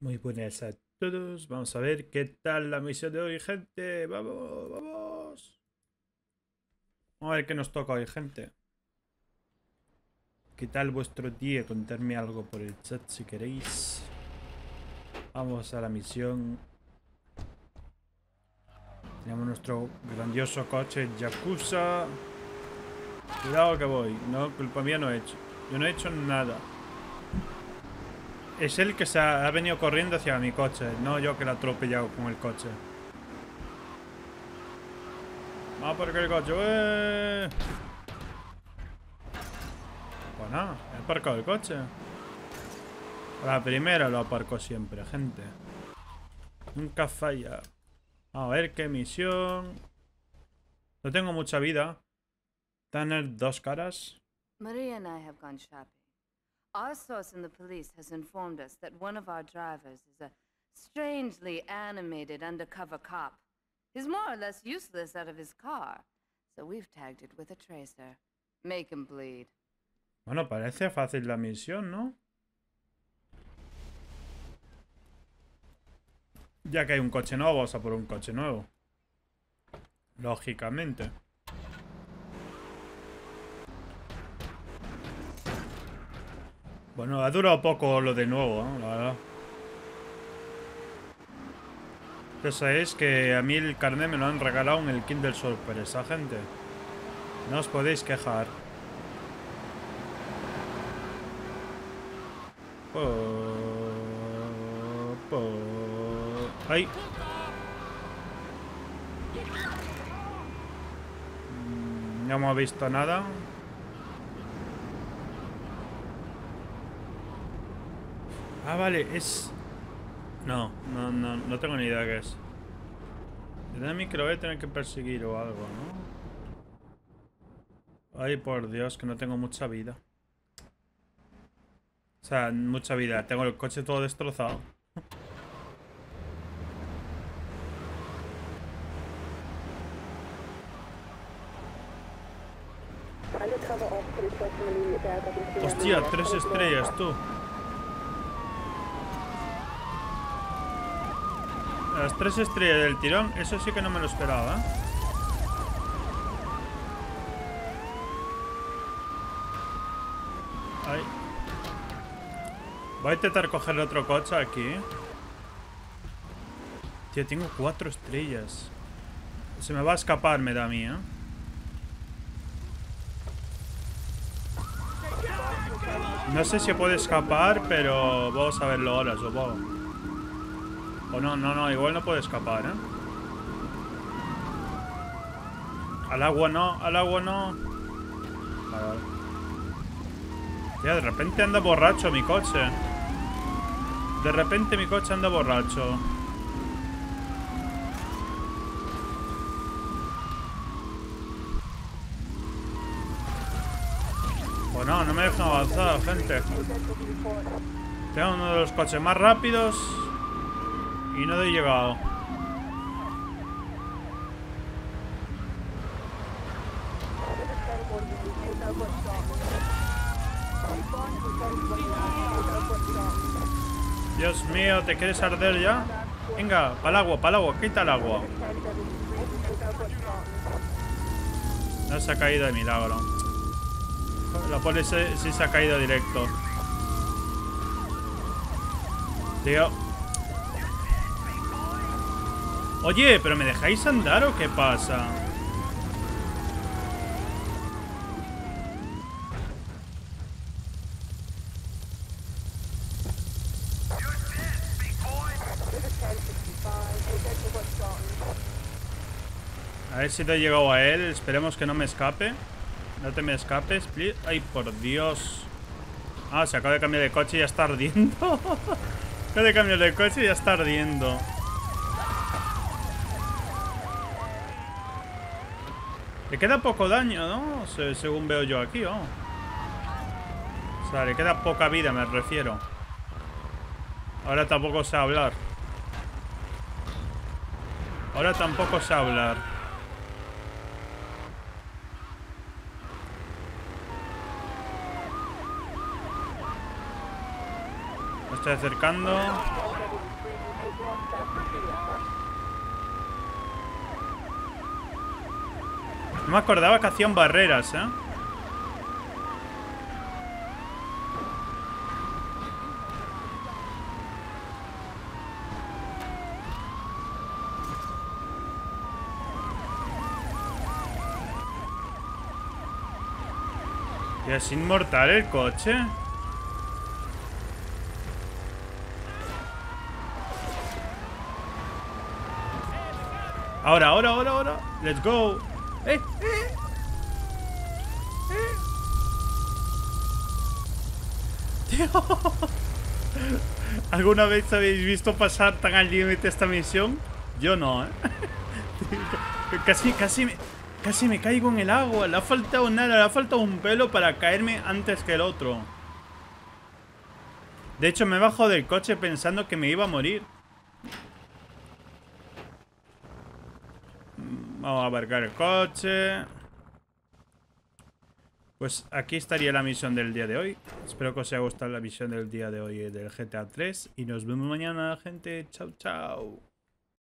Muy buenas a todos. Vamos a ver qué tal la misión de hoy, gente. Vamos, vamos. Vamos a ver qué nos toca hoy, gente. ¿Qué tal vuestro día? Contarme algo por el chat si queréis. Vamos a la misión. Tenemos nuestro grandioso coche Yakuza. Cuidado que voy. No, culpa mía no he hecho. Yo no he hecho nada. Es él que se ha, venido corriendo hacia mi coche, no yo que lo he atropellado con el coche. Vamos por el coche, ¡eh! Pues nada, he aparcado el coche. La primera lo aparco siempre, gente. Nunca falla. A ver qué misión. No tengo mucha vida. Tener dos caras. Maria and I have gone shopping. Our source in the police has informed us that one of our drivers is a strangely animated undercover cop. He's more or less useless out of his car, so we've tagged it with a tracer. Make him bleed. Bueno, parece fácil la misión, ¿no? Ya que hay un coche nuevo, vamos a por un coche nuevo. Lógicamente. Bueno, ha durado poco lo de nuevo, ¿no? la verdad. Ya sabéis que a mí el carnet me lo han regalado en el Kindle Sorpresa, gente. No os podéis quejar. ¡Ay! Mm, No hemos visto nada. Ah, vale, es... No, no, no, no tengo ni idea qué es. De que lo voy a tener que perseguir o algo, ¿no? Ay, por Dios, que no tengo mucha vida. O sea, mucha vida. Tengo el coche todo destrozado. Hostia, tres estrellas, tú. Las tres estrellas del tirón, eso sí que no me lo esperaba. Ay. Voy a intentar coger otro coche aquí. Tío, tengo cuatro estrellas. Se me va a escapar, me da a mí, ¿eh? No sé si puede escapar, pero vamos a verlo ahora, supongo. O no, no, no, igual no puede escapar, ¿eh? Al agua no, al agua no. Vale, vale. Tío, de repente anda borracho mi coche. De repente mi coche anda borracho. Pues no, no me dejan avanzar, gente. Tengo uno de los coches más rápidos y no he llegado. Dios mío, ¿te quieres arder ya? Venga, para el agua, para el agua, quita el agua. No se ha caído de milagro. La poli sí, sí se ha caído directo. Tío. Oye, ¿pero me dejáis andar o qué pasa? A ver si te he llegado a él. Esperemos que no me escape. No te me escapes, please. Ay, por Dios. Ah, se acaba de cambiar de coche y ya está ardiendo. acaba de cambiar de coche y ya está ardiendo. Le queda poco daño, ¿no? Se- según veo yo aquí, ¿no? O sea, le queda poca vida, me refiero. Ahora tampoco sé hablar. Ahora tampoco sé hablar. Me estoy acercando. No me acordaba que hacían barreras, ¿eh? ¿Y es inmortal el coche? Ahora, ahora, ahora, ahora. Let's go. Eh, eh. Eh. ¿Alguna vez habéis visto pasar tan al límite esta misión? Yo no, ¿eh? casi, casi me, casi me caigo en el agua. Le ha faltado nada, le ha faltado un pelo para caerme antes que el otro. De hecho, me bajo del coche pensando que me iba a morir. Vamos a abarcar el coche. Pues aquí estaría la misión del día de hoy. Espero que os haya gustado la misión del día de hoy del GTA 3. Y nos vemos mañana, gente. Chao, chao.